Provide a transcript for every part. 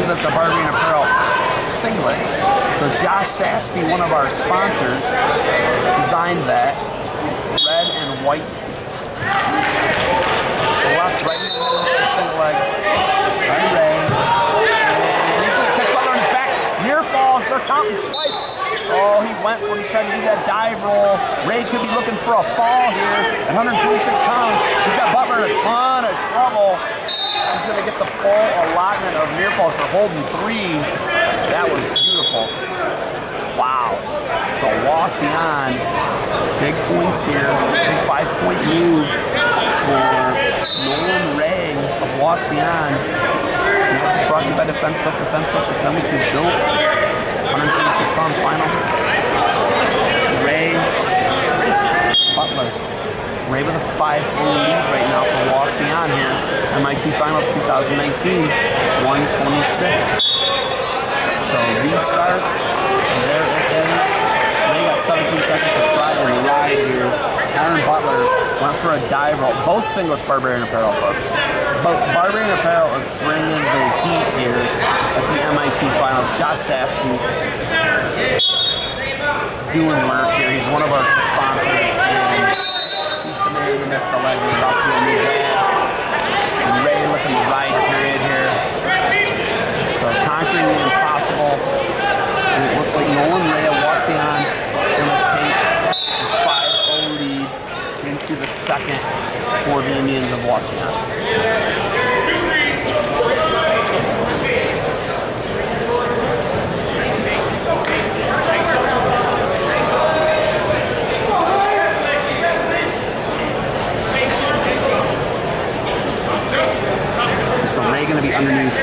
that's a Barbarian Apparel singlet. So Josh Saspy, one of our sponsors, designed that. Red and white. Left, right, single leg. Right, Ray. And he's going to Butler on his back. Near falls. They're counting swipes. Oh, he went when he tried to do that dive roll. Ray could be looking for a fall here at 126 pounds. He's got Butler in a ton of trouble. He's going to get the full allotment of near falls. They're holding three. That was beautiful. Wow. So Wauseon, big points here. Big five-point move for Nolan Ray of Wauseon. Match is brought to you by Defense Up, Defense Up, Defend What You Built. 136 pound final. Ray Butler. With a 5 lead right now for Wauseon here. MIT Finals 2019, 126. So restart. There it is. Ray got 17 seconds to try and ride here. Aaron Butler went for a dive roll. Both singlets Barbarian Apparel folks. But Barbarian Apparel is bringing the heat here at the MIT Finals. Josh Sasky doing work here. He's one of our sponsors, and he's the the the legend, about to be a new dad. Ray looking to ride period here. So conquering the impossible. And it looks like Nolan Ray going to take a 5-0 lead into the second for the Indians of Wauseon. Ray going to be underneath.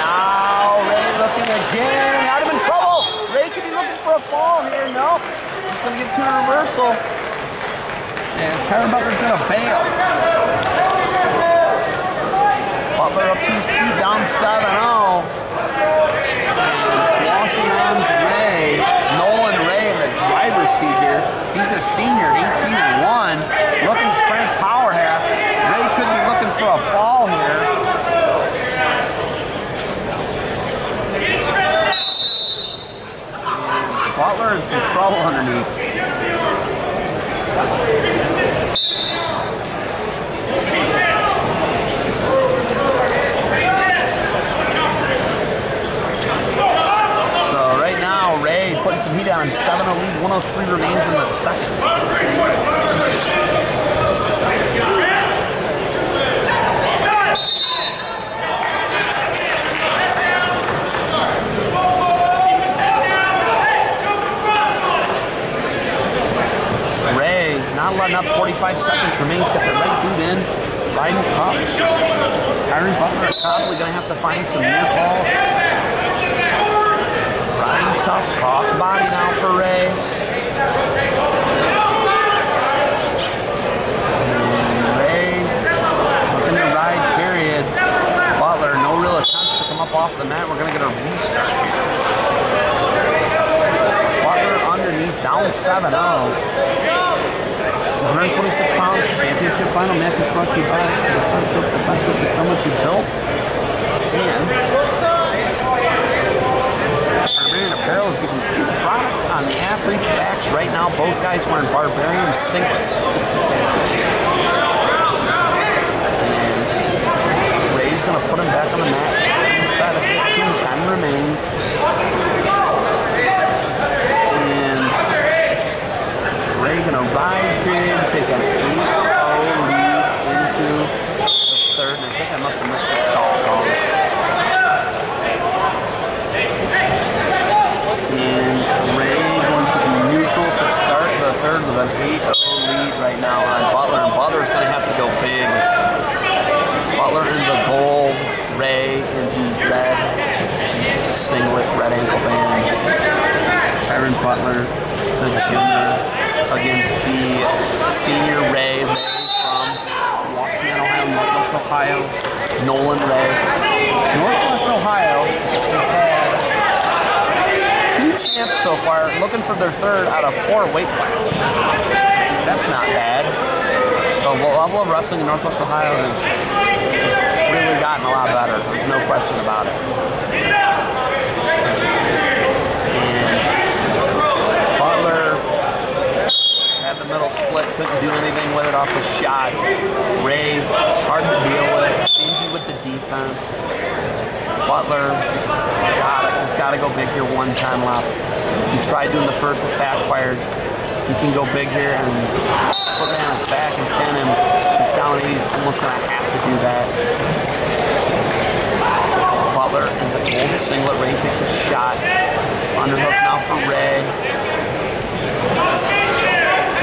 Now Ray looking again. Out of trouble. Ray could be looking for a fall here. No. He's going to get to a reversal. As Kyren Butler's going to bail. Butler up his feet, down 7-0. Wauseon's Ray, Nolan Ray in the driver's seat here. He's a senior, 18-1, looking for Frank Power half. Ray could be looking for a fall here. Butler is in trouble underneath. So right now, Ray down some heat on him. 7 0 lead, 103 remains in the second. Ray not letting up 45 seconds remains. Got the right boot in. Riding tough. Kyren Butler probably going to have to find some near fall. Riding tough, cross body now for Ray. And Ray looking to ride, period. Butler, no real attempts to come up off the mat. We're going to get a restart here. Butler underneath, down 7 0. 126 pounds, championship final match is brought to you by Defensive Defensive Become What You Built. And Barbarian Apparel, as you can see, products on the athletes' backs right now. Both guys wearing Barbarian singlets. And Ray's going to put him back on the mat. Inside of 15, 10 remains. And Ray going to ride period, take an 8-0 lead into the third. I think I must have missed the stall calls. And Ray going to be neutral to start the third with an 8-0 lead right now on Butler. And Butler's going to have to go big. Butler in the gold, Ray in the red singlet, red ankle band. Aaron Butler, senior Ray, Ray from Wauseon, Ohio, Northwest Ohio, Nolan Ray. Northwest Ohio has had two champs so far, looking for their third out of four weight classes. That's not bad. The level of wrestling in Northwest Ohio has really gotten a lot better. There's no question about it. And Butler had the middle split, couldn't do anything with it off the shot. Ray, hard to deal with, stingy with the defense. Butler, got it, just got to go big here one time left. He tried doing the first, it backfired. He can go big here and put it on his back and pin him. He's down, he's almost to have to do that. Butler in the old singlet. Ray takes a shot. Underhook now for Ray.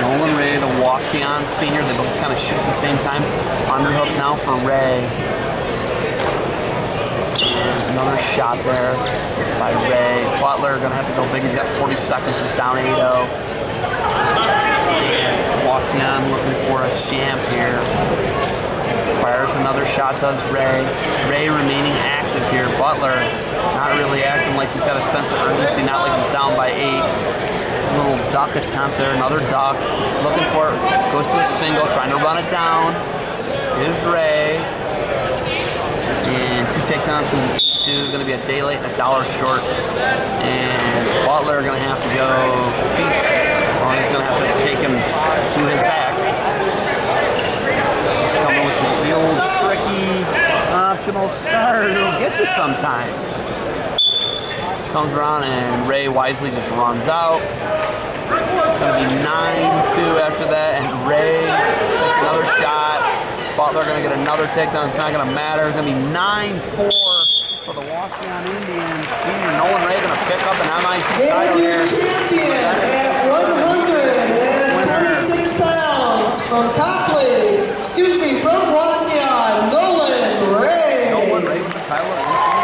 Nolan Ray, the Wauseon senior, they both kind of shoot at the same time. Underhook now for Ray. Another shot there by Ray. Butler gonna have to go big. He's got 40 seconds. He's down 8-0. Wauseon looking for a champ here. Fires another shot, does Ray. Ray remaining active here. Butler not really acting like he's got a sense of urgency, not like he's down by eight. A little duck attempt there, another duck. Looking for it, goes to a single, trying to run it down. Here's Ray. And two takedowns from two. Going to be a day late and a dollar short. And Butler going to have to go feet. He's going to have to take him to his back. He's coming with the old tricky optional start. It'll get you sometimes. Comes around and Ray wisely just runs out. Gonna be 9-2 after that, and Ray takes another shot. Butler gonna get another takedown. It's not gonna matter. It's gonna be 9-4 for the Wauseon Indians. Senior Nolan Ray gonna pick up an MIT title And here. your champion at 126 pounds from Copley, excuse me, from Wauseon, Nolan Ray. Nolan Ray with the title at 126.